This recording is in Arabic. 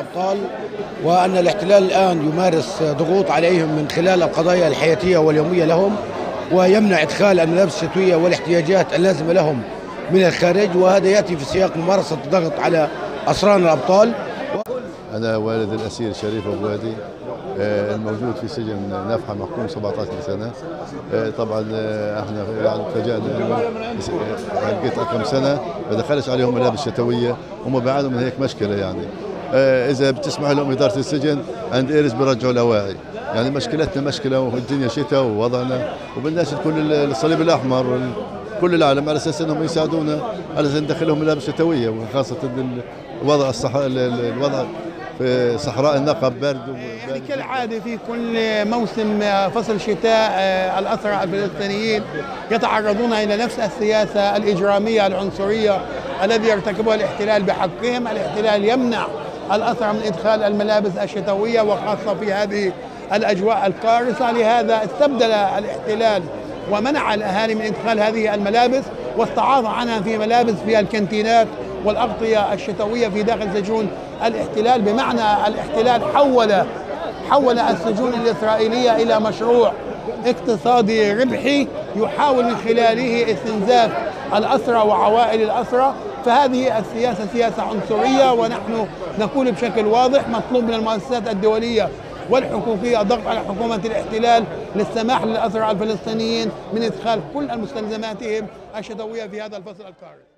الأبطال وأن الاحتلال الآن يمارس ضغوط عليهم من خلال القضايا الحياتية واليومية لهم ويمنع إدخال الملابس الشتوية والاحتياجات اللازمة لهم من الخارج وهذا يأتي في سياق ممارسة الضغط على أسران الأبطال. أنا والد الأسير شريف أبو وادي آه، الموجود في سجن نفحة محكوم 17 سنة. آه، طبعا آه، إحنا يعني إنه لقيت كم سنة ما دخلش عليهم ملابس شتوية هم بعدهم من هيك مشكلة يعني. إذا بتسمح لهم إدارة السجن عند إيرز بيرجعوا الأواعي يعني مشكلتنا مشكلة والدنيا شتاء ووضعنا. وبالناس كل الصليب الأحمر كل العالم على أساس إنهم يساعدونا على أساس ندخلهم ملابس شتوية وخاصة الوضع الصح الوضع في صحراء النقب برد يعني كالعادة في كل موسم فصل شتاء آه، الاسرى الفلسطينيين يتعرضون إلى نفس السياسة الإجرامية العنصرية الذي يرتكبها الاحتلال بحقهم، الاحتلال يمنع الاسرى من إدخال الملابس الشتوية وخاصة في هذه الأجواء القارصه، لهذا استبدل الاحتلال ومنع الأهالي من إدخال هذه الملابس واستعاض عنها في ملابس في الكانتينات والأغطية الشتوية في داخل سجون الاحتلال. بمعنى الاحتلال حول حول السجون الإسرائيلية إلى مشروع اقتصادي ربحي يحاول من خلاله استنزاف الأسرى وعوائل الأسرى. فهذه السياسة سياسة عنصرية ونحن نقول بشكل واضح مطلوب من المؤسسات الدولية والحقوقيه الضغط على حكومة الاحتلال للسماح للأسرى الفلسطينيين من إدخال كل المستلزماتهم الشتوية في هذا الفصل القارئ.